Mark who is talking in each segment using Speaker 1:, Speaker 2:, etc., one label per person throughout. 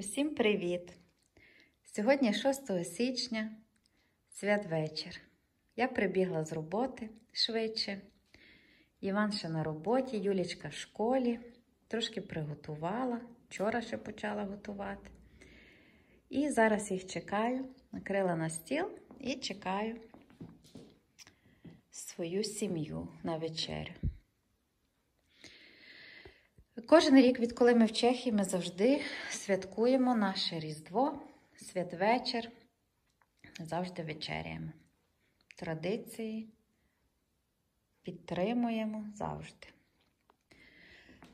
Speaker 1: Усім привіт! Сьогодні 6 січня, святвечір. Я прибігла з роботи швидше. Іван ще на роботі, Юлічка в школі. Трошки приготувала. Вчора ще почала готувати. І зараз їх чекаю. Накрила на стіл і чекаю свою сім'ю на вечерю. Кожен рік, відколи ми в Чехії, ми завжди святкуємо наше Різдво, святвечір, завжди вечеряємо. Традиції підтримуємо завжди.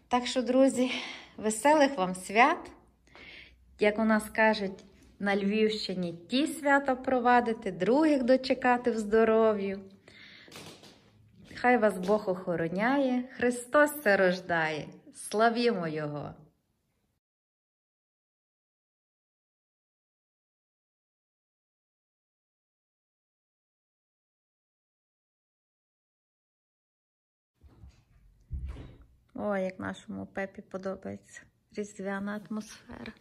Speaker 1: Так що, друзі, веселих вам свят. Як у нас кажуть, на Львівщині ті свята провадити, других дочекати в здоров'ю. Хай вас Бог охороняє, Христос це рождає. Славімо Його! Ой, як нашому пепі подобається різдвяна атмосфера.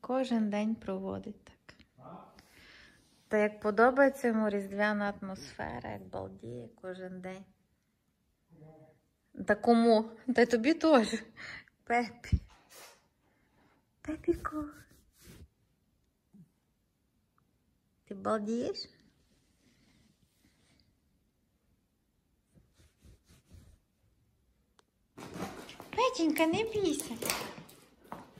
Speaker 1: Кожен день проводить так. Та як подобається йому різдвяна атмосфера, як балдіє кожен день. Та кому? Та й тобі теж. Пепі. Пепіку. Ти балдієш? Петінька, не бійся.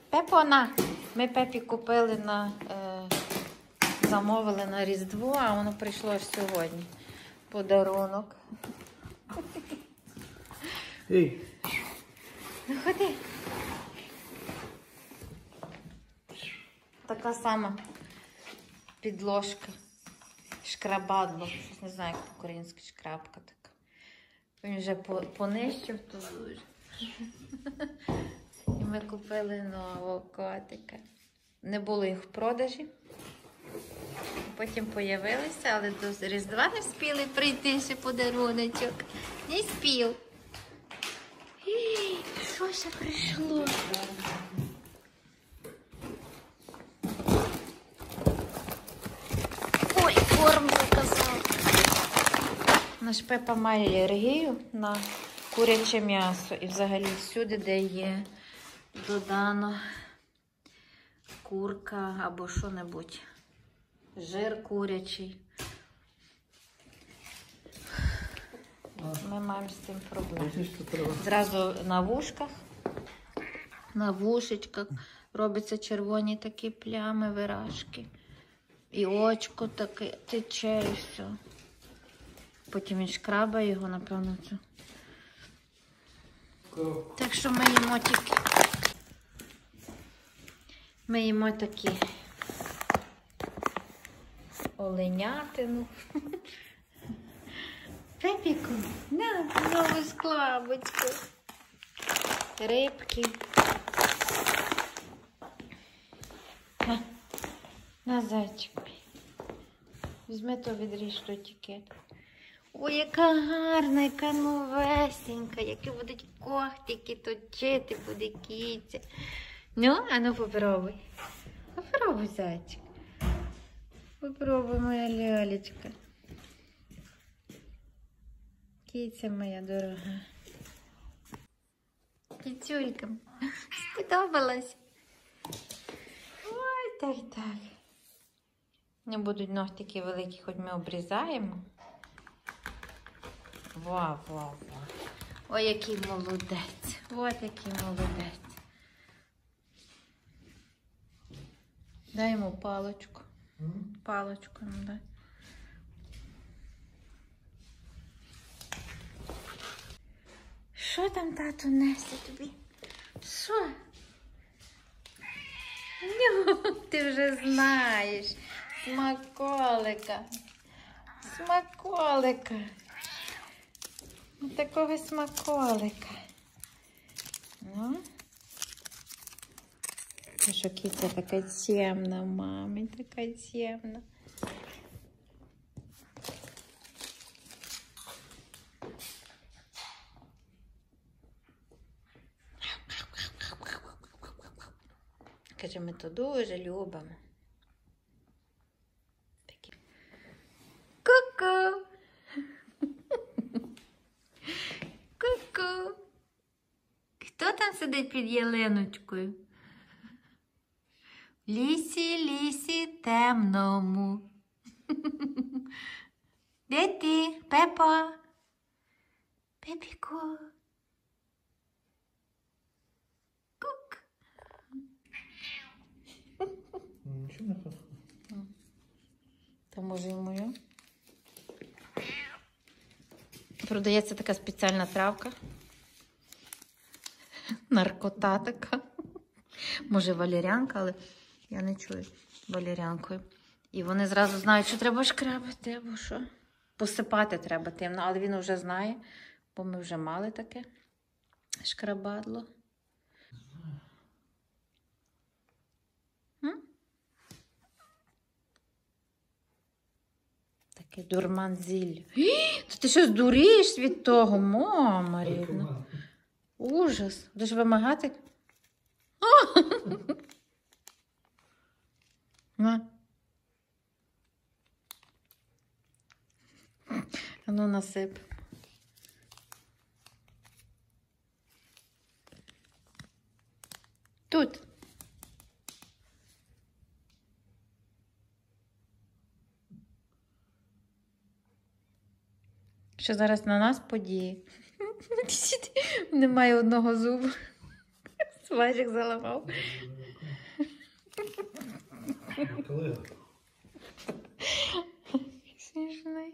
Speaker 1: Пепона. Ми Пепі купили на е, замовили на Різдво, а воно прийшло аж сьогодні. Подарунок.
Speaker 2: Ей,
Speaker 1: Ну ходи. Така сама підложка. Шкрабадло. Щось не знаю, як по-українськи шкрабка така. Він вже понищив то дуже. І ми купили нового котика. Не було їх в продажі. Потім появилися, але до Різдва не встигли прийти ще подаруночок. Не спів. Ій, Що прийшло? Ой, корм заказав. Наш Пепа має алергію на куряче м'ясо і взагалі всюди, де є додано курка або що-небудь. Жир курячий. Ми маємо з цим проблеми. Зразу на вушках, на вушечках робляться червоні такі плями, виражки. І очко таке тече і все. Потім він шкрабає його, напевно, це. Так що ми їмо тільки. Ми їмо такі оленятину. Пепіку, на нову склабочку. Рибки. На, на зайчик. Візьми то відріж ту етикетку. Ой, яка гарна, яка новесенька, які будуть когтики точити, буде кіця. Ну, а ну попробуй. Попробуй, зайчик. Попробуй, моя лялечка. Кіця моя дорога. Кіцюлька. Сподобалась. Ой, так, так. Не будуть ногтики великі, хоч ми обрізаємо. Вау, вау, вау. Ой, який молодець. Ось який молодець. Дай йому палочку. Палочку нам дай. Що там тато несе тобі? Що? Ну, ти вже знаєш. Смаколика. Смаколика. Такого смаколика. Ну. Що киця така темна, мамі, така темна. Каже, ми то дуже любимо. Ку-ку. Ку-ку. Хто там сидить під ялиночкою? В лісі, лісі темному. Де ти, Пепа? Пепіку. Кук.
Speaker 2: Нічого не хо-
Speaker 1: Може мою. Продається така спеціальна травка. Наркота така. Може, валеріанка, але я не чую валеріанкою. І вони зразу знають, що треба шкрабити або що. Посипати треба тим, ну, але він вже знає, бо ми вже мали таке шкрабадло. Такий дурман зілля. Та ти що здурієш від того, мама рідна? Ужас. Будеш вимагати? О! На. А ну насип. Тут. Що зараз на нас події? Немає одного зубу. Сважик заламав. Смішний.